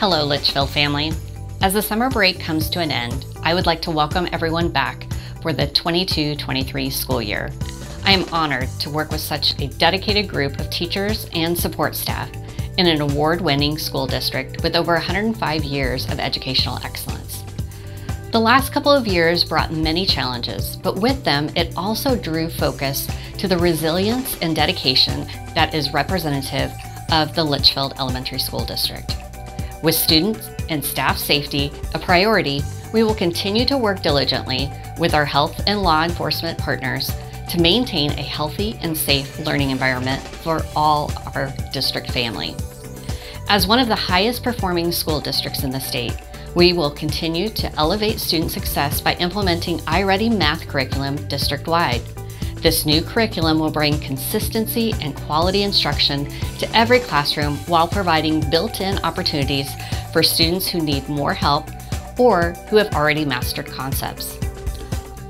Hello, Litchfield family. As the summer break comes to an end, I would like to welcome everyone back for the 22 23 school year. I am honored to work with such a dedicated group of teachers and support staff in an award winning school district with over 105 years of educational excellence. The last couple of years brought many challenges, but with them, it also drew focus to the resilience and dedication that is representative of the Litchfield Elementary School District. With students and staff safety a priority, we will continue to work diligently with our health and law enforcement partners to maintain a healthy and safe learning environment for all our district family. As one of the highest performing school districts in the state, we will continue to elevate student success by implementing iReady math curriculum district-wide. This new curriculum will bring consistency and quality instruction to every classroom while providing built-in opportunities for students who need more help or who have already mastered concepts.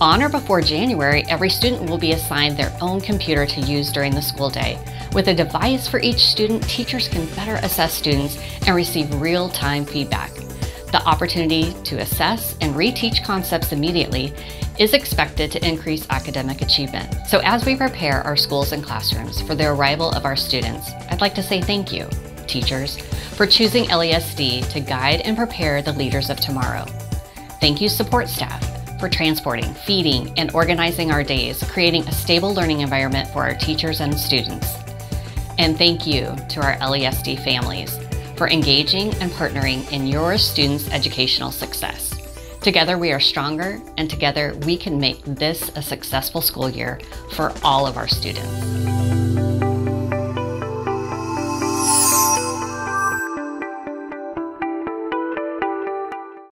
On or before January, every student will be assigned their own computer to use during the school day. With a device for each student, teachers can better assess students and receive real-time feedback. The opportunity to assess and reteach concepts immediately is expected to increase academic achievement. So as we prepare our schools and classrooms for the arrival of our students, I'd like to say thank you, teachers, for choosing LESD to guide and prepare the leaders of tomorrow. Thank you, support staff, for transporting, feeding, and organizing our days, creating a stable learning environment for our teachers and students. And thank you to our LESD families for engaging and partnering in your students' educational success. Together we are stronger, and together we can make this a successful school year for all of our students.